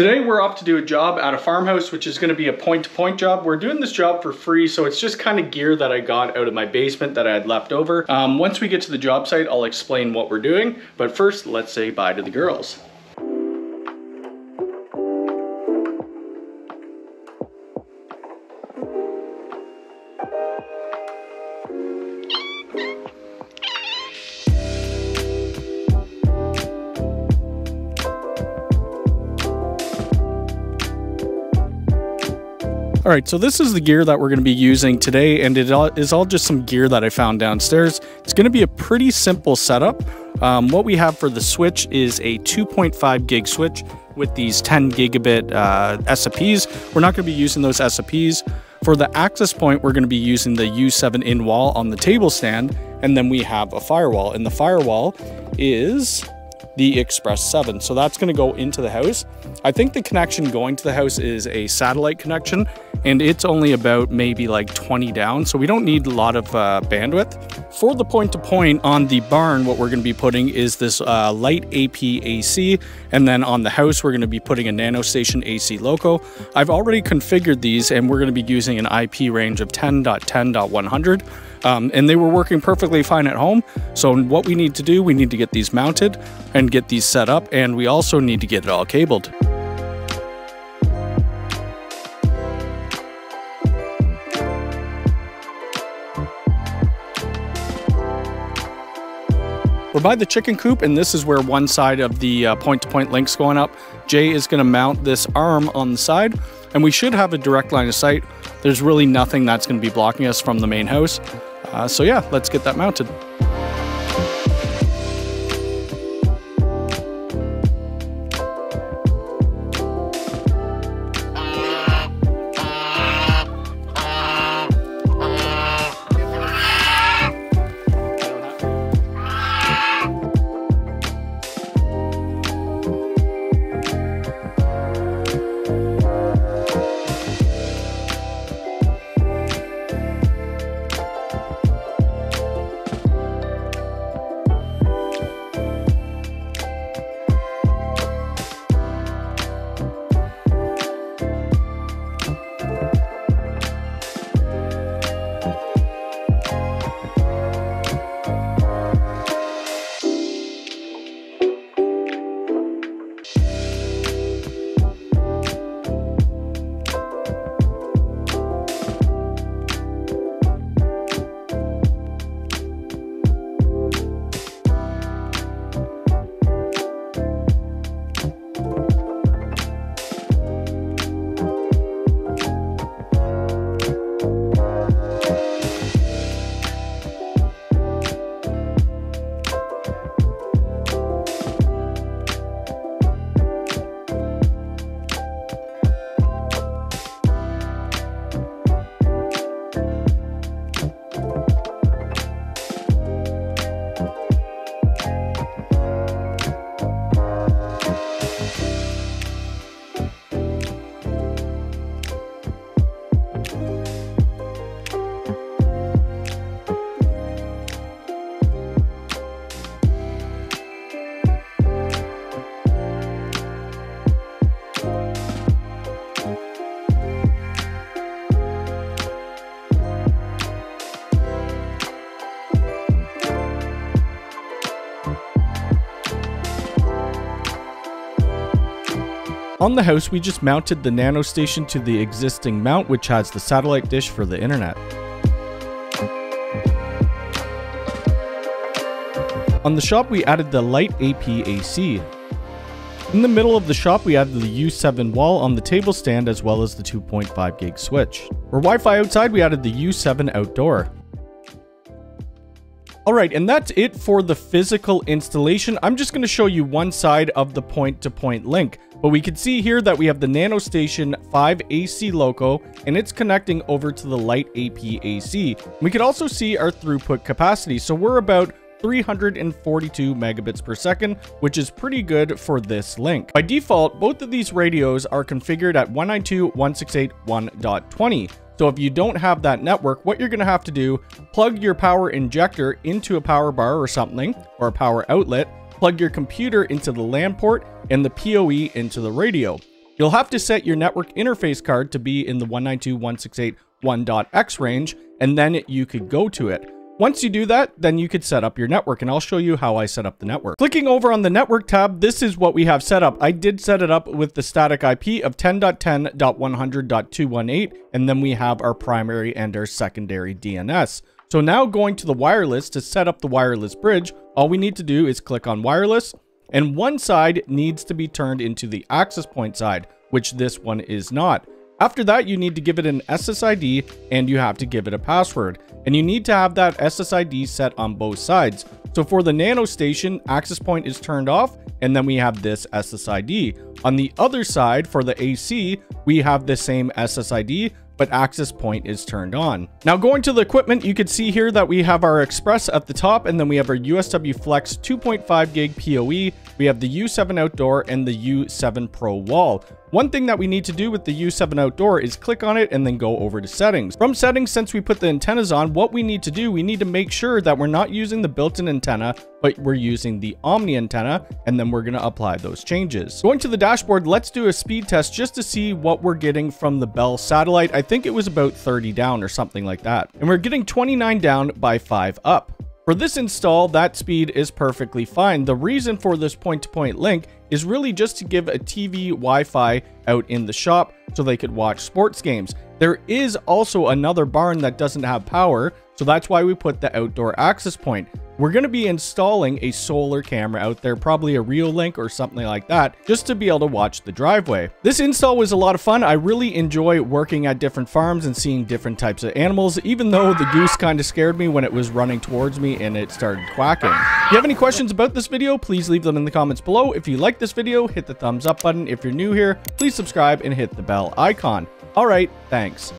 Today we're off to do a job at a farmhouse, which is gonna be a point-to-point -point job. We're doing this job for free, so it's just kind of gear that I got out of my basement that I had left over. Um, once we get to the job site, I'll explain what we're doing, but first let's say bye to the girls. All right, so this is the gear that we're going to be using today, and it is all just some gear that I found downstairs. It's going to be a pretty simple setup. Um, what we have for the switch is a 2.5 gig switch with these 10 gigabit uh, SFPs. We're not going to be using those SFPs. For the access point, we're going to be using the U7 in wall on the table stand, and then we have a firewall, and the firewall is the Express 7. So that's going to go into the house. I think the connection going to the house is a satellite connection and it's only about maybe like 20 down. So we don't need a lot of uh, bandwidth. For the point to point on the barn, what we're going to be putting is this uh, LiteAP AC. And then on the house, we're going to be putting a NanoStation AC loco. I've already configured these and we're going to be using an IP range of 10.10.100. Um, and they were working perfectly fine at home. So what we need to do, we need to get these mounted and get these set up, and we also need to get it all cabled. We're by the chicken coop, and this is where one side of the uh, point-to-point -point link's going up. Jay is going to mount this arm on the side, and we should have a direct line of sight. There's really nothing that's going to be blocking us from the main house. Uh, so yeah, let's get that mounted. On the house, we just mounted the NanoStation to the existing mount, which has the satellite dish for the internet. On the shop, we added the light AP-AC. In the middle of the shop, we added the U7 wall on the table stand as well as the 2.5 gig switch. For Wi-Fi outside, we added the U7 outdoor. Alright, and that's it for the physical installation. I'm just going to show you one side of the point-to-point -point link. But we can see here that we have the NanoStation 5 AC loco, and it's connecting over to the LiteAP AC. We can also see our throughput capacity, so we're about 342 megabits per second, which is pretty good for this link. By default, both of these radios are configured at 192.168.1.20. So if you don't have that network, what you're going to have to do, plug your power injector into a power bar or something, or a power outlet, plug your computer into the LAN port and the PoE into the radio. You'll have to set your network interface card to be in the 192.168.1.x range, and then you could go to it. Once you do that, then you could set up your network and I'll show you how I set up the network. Clicking over on the network tab, this is what we have set up. I did set it up with the static IP of 10.10.100.218 and then we have our primary and our secondary DNS. So now going to the wireless to set up the wireless bridge, all we need to do is click on wireless and one side needs to be turned into the access point side, which this one is not. After that, you need to give it an SSID and you have to give it a password. And you need to have that SSID set on both sides. So for the nano station, access point is turned off and then we have this SSID. On the other side, for the AC, we have the same SSID, but access point is turned on. Now going to the equipment, you can see here that we have our Express at the top and then we have our USW Flex 2.5 gig PoE, we have the U7 Outdoor and the U7 Pro wall. One thing that we need to do with the U7 Outdoor is click on it and then go over to settings. From settings, since we put the antennas on, what we need to do, we need to make sure that we're not using the built-in antenna, but we're using the Omni antenna, and then we're to apply those changes. Going to the dashboard, let's do a speed test just to see what we're getting from the Bell satellite. I think it was about 30 down or something like that. And we're getting 29 down by 5 up. For this install, that speed is perfectly fine. The reason for this point-to-point -point link is really just to give a TV Wi-Fi out in the shop so they could watch sports games. There is also another barn that doesn't have power, so that's why we put the outdoor access point. We're going to be installing a solar camera out there, probably a Reolink or something like that, just to be able to watch the driveway. This install was a lot of fun. I really enjoy working at different farms and seeing different types of animals, even though the goose kind of scared me when it was running towards me and it started quacking. If you have any questions about this video, please leave them in the comments below. If you like this video, hit the thumbs up button. If you're new here, please subscribe and hit the bell icon. All right, thanks.